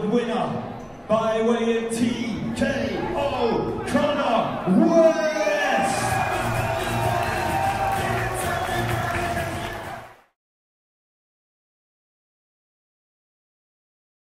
the winner by way of team.